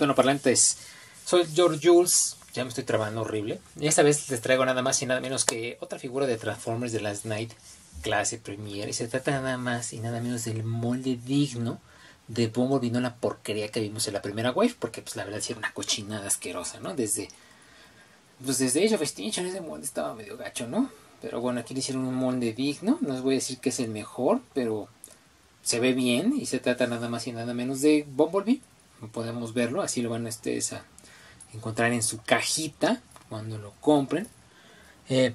hispanoparlantes. Soy George Jules, ya me estoy trabando horrible. Y esta vez les traigo nada más y nada menos que otra figura de Transformers de Last Night clase Premiere. Y se trata nada más y nada menos del molde digno de Bumblebee, no la porquería que vimos en la primera wave, porque pues la verdad sí era una cochinada asquerosa, ¿no? Desde, pues desde Age of Extinction ese molde estaba medio gacho, ¿no? Pero bueno, aquí le hicieron un molde digno, no les voy a decir que es el mejor, pero se ve bien y se trata nada más y nada menos de Bumblebee. Podemos verlo, así lo van ustedes a encontrar en su cajita cuando lo compren. Eh,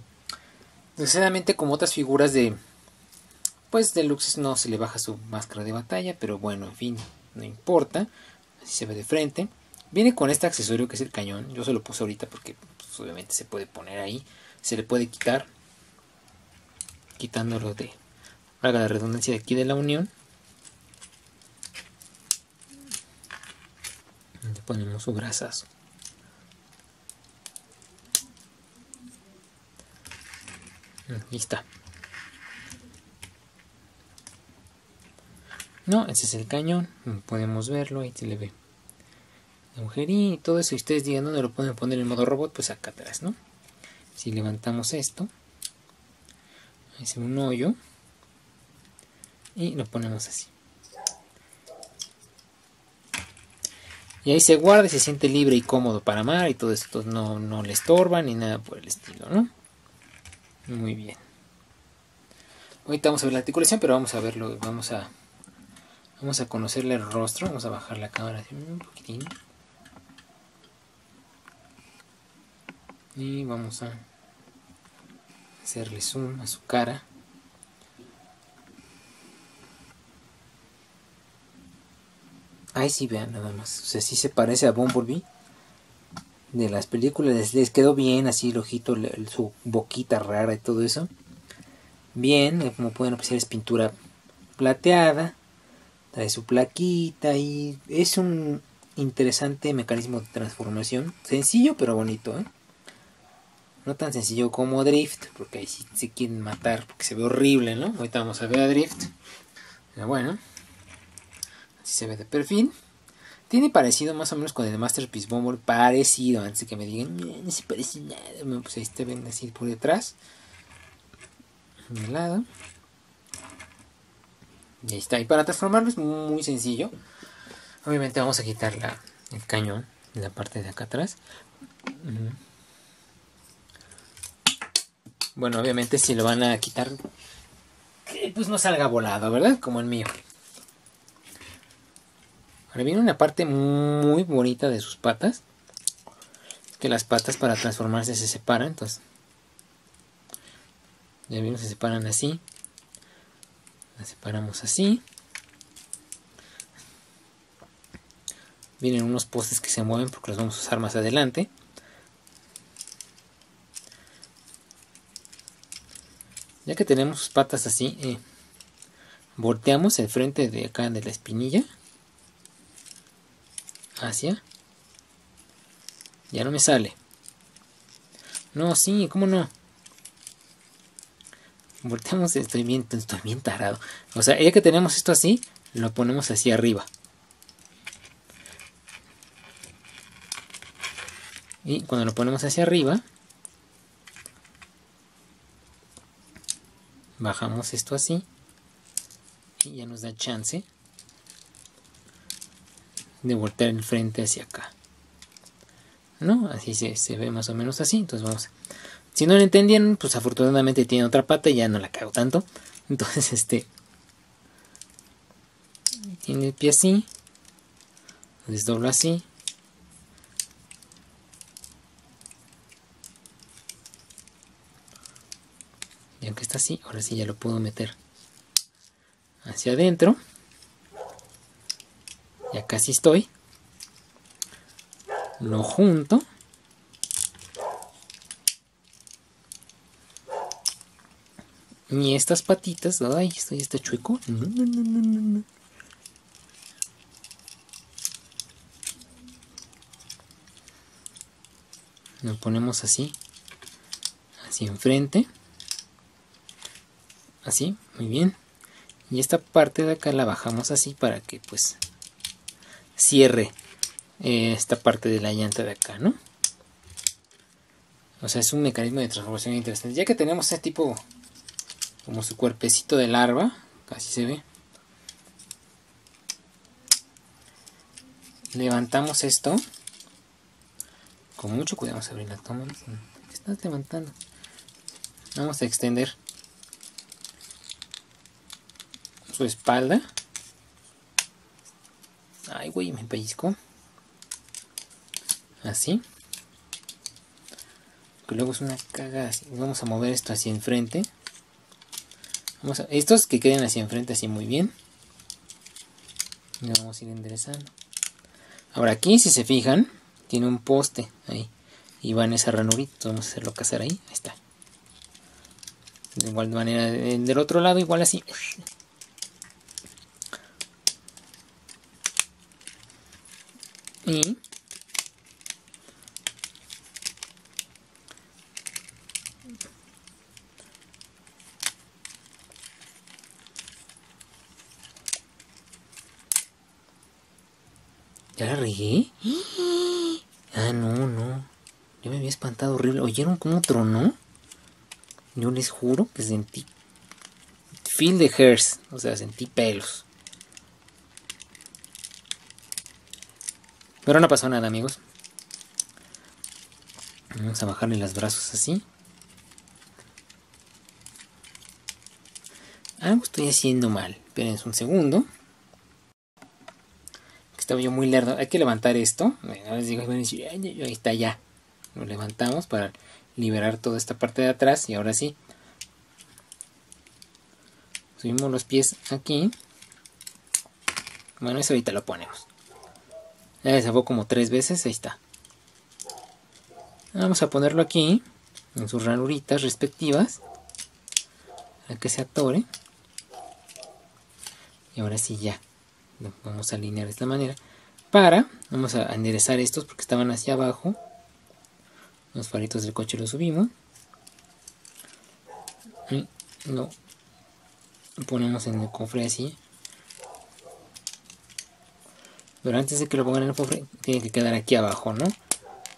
como otras figuras de. Pues Deluxe no se le baja su máscara de batalla, pero bueno, en fin, no importa. Así se ve de frente. Viene con este accesorio que es el cañón. Yo se lo puse ahorita porque pues, obviamente se puede poner ahí. Se le puede quitar. Quitándolo de. Haga la redundancia de aquí de la unión. Ponemos su brazazo. Ahí está. No, ese es el cañón. Podemos verlo, ahí se le ve. Agujerín y todo eso. Y ustedes digan dónde lo pueden poner en modo robot, pues acá atrás, ¿no? Si levantamos esto, se un hoyo. Y lo ponemos así. Y ahí se guarda y se siente libre y cómodo para amar y todo esto no, no le estorba ni nada por el estilo, ¿no? Muy bien. Ahorita vamos a ver la articulación, pero vamos a verlo, vamos a vamos a conocerle el rostro, vamos a bajar la cámara un poquitín. Y vamos a hacerle zoom a su cara. Ahí sí vean nada más. O sea, sí se parece a Bumblebee de las películas les, quedó bien así el ojito, su boquita rara y todo eso. Bien, eh, como pueden apreciar es pintura plateada, trae su plaquita y es un interesante mecanismo de transformación, sencillo pero bonito, ¿eh? No tan sencillo como Drift, porque ahí sí se quieren matar, porque se ve horrible, ¿no? Ahorita vamos a ver a Drift. Pero bueno, así se ve de perfil. Tiene parecido más o menos con el Masterpiece Bomber. Parecido, antes de que me digan, no se parece nada. pues ahí está, ven así por detrás. De lado. Y ahí está. Y para transformarlo es muy sencillo. Obviamente vamos a quitar la, el cañón en la parte de acá atrás. Bueno, obviamente si lo van a quitar, pues no salga volado, ¿verdad? Como el mío. Ahora viene una parte muy bonita de sus patas. Que las patas para transformarse se separan. Entonces, ya vieron, se separan así. Las separamos así. Vienen unos postes que se mueven porque los vamos a usar más adelante. Ya que tenemos sus patas así, eh, volteamos el frente de acá de la espinilla hacia. Ya no me sale. No, sí, ¿cómo no? Volteamos, estoy bien, estoy bien tarado. O sea, ya que tenemos esto así, lo ponemos hacia arriba. Y cuando lo ponemos hacia arriba, bajamos esto así. Y ya nos da chance de voltear el frente hacia acá. ¿No? Así se, ve más o menos así. Entonces vamos. Si no lo entendían, pues afortunadamente tiene otra pata y ya no la cago tanto. Entonces, este. Tiene el pie así. Desdoblo así. Y aunque está así, ahora sí ya lo puedo meter hacia adentro. Ya casi estoy. Lo junto. Y estas patitas, ay, esto ya está chueco. Lo ponemos así, así enfrente, así, muy bien. Y esta parte de acá la bajamos así para que pues cierre eh, esta parte de la llanta de acá, ¿no? O sea, es un mecanismo de transformación interesante. Ya que tenemos este tipo, como su cuerpecito de larva, casi se ve. Levantamos esto. Con mucho cuidado vamos a abrir la toma. ¿Qué estás levantando? Vamos a extender su espalda. Ay, me pellizco. Así. Que luego es una caga así. Vamos a mover esto hacia enfrente. Vamos a, estos que queden hacia enfrente así muy bien. Y vamos a ir enderezando. Ahora aquí, si se fijan, tiene un poste ahí. Y va en esa ranurita. Vamos a hacerlo cazar ahí. Ahí está. De igual manera, del otro lado, igual así. Y ¿Ya la regué? Ah, no, no. Yo me había espantado horrible. ¿Oyeron cómo tronó? Yo les juro que sentí... Feel the hairs. O sea, sentí pelos. Pero no pasó nada, amigos. Vamos a bajarle los brazos así. Algo estoy haciendo mal. Esperen un segundo. Estaba yo muy lerdo. Hay que levantar esto. les digo, ahí está ya. Lo levantamos para liberar toda esta parte de atrás. Y ahora sí. Subimos los pies aquí. Bueno, eso ahorita lo ponemos. Ya desafó como tres veces, ahí está. Vamos a ponerlo aquí, en sus ranuritas respectivas, para que se atore. Y ahora sí ya, lo vamos a alinear de esta manera. Para, vamos a enderezar estos porque estaban hacia abajo. Los faritos del coche los subimos. Y lo ponemos en el cofre así. Pero antes de que lo pongan en el cofre, tiene que quedar aquí abajo, ¿no?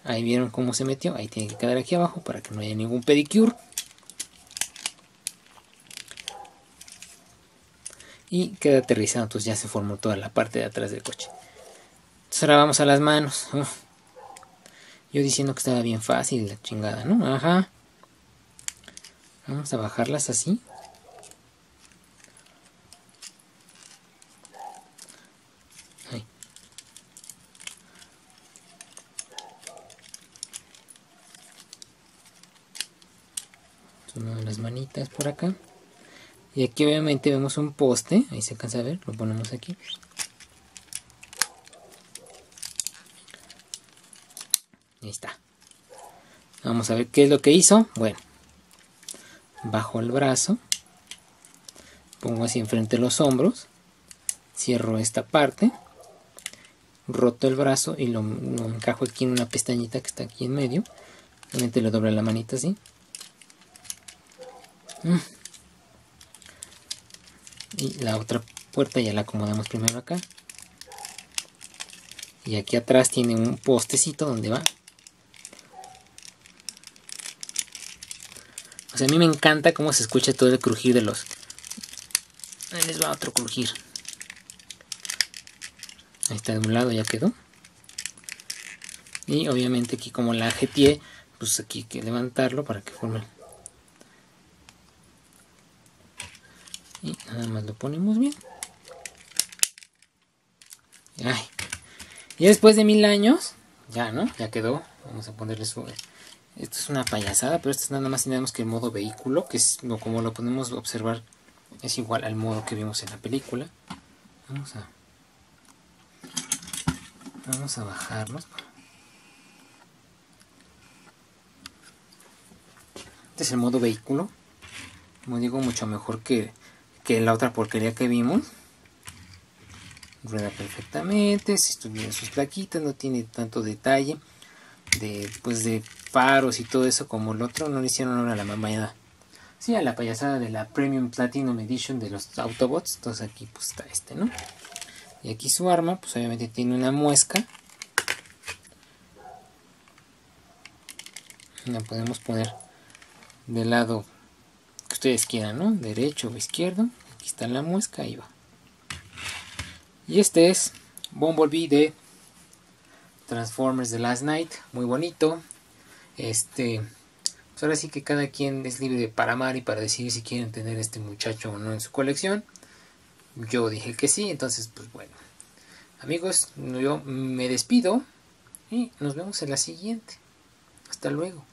Ahí vieron cómo se metió. Ahí tiene que quedar aquí abajo para que no haya ningún pedicure. Y queda aterrizado. Entonces ya se formó toda la parte de atrás del coche. Entonces ahora vamos a las manos. Yo diciendo que estaba bien fácil la chingada, ¿no? Ajá. Vamos a bajarlas así. Las manitas por acá. Y aquí obviamente vemos un poste, ahí se alcanza a ver, lo ponemos aquí. Ahí está. Vamos a ver qué es lo que hizo. Bueno, bajo el brazo, pongo así enfrente los hombros, cierro esta parte, roto el brazo y lo, encajo aquí en una pestañita que está aquí en medio. Obviamente le doblo la manita así. Y la otra puerta ya la acomodamos primero acá. Y aquí atrás tiene un postecito donde va. O sea, a mí me encanta cómo se escucha todo el crujir de los... Ahí les va otro crujir. Ahí está de un lado, ya quedó. Y obviamente aquí como la ajeteé, pues aquí hay que levantarlo para que forme y nada más lo ponemos bien. Ay. y después de mil años ya no ya quedó. Vamos a ponerle su esto es una payasada pero esto es nada más y nada más que el modo vehículo que es como lo podemos observar es igual al modo que vimos en la película. Vamos a vamos a bajarlos. Este es el modo vehículo. Como digo mucho mejor que que la otra porquería que vimos. Rueda perfectamente, si tuviera sus plaquitas, no tiene tanto detalle de, pues de faros y todo eso como el otro, no le hicieron ahora la mamada. Sí, a la payasada de la Premium Platinum Edition de los Autobots, entonces aquí pues está este, ¿no? Y aquí su arma, pues obviamente tiene una muesca. La podemos poner del lado que ustedes quieran, ¿no? Derecho o izquierdo. Aquí está la muesca, ahí va. Y este es Bumblebee de Transformers The Last Night. Muy bonito. Este. Pues ahora sí que cada quien es libre para amar y para decidir si quieren tener este muchacho o no en su colección. Yo dije que sí, entonces pues bueno. Amigos, yo me despido y nos vemos en la siguiente. Hasta luego.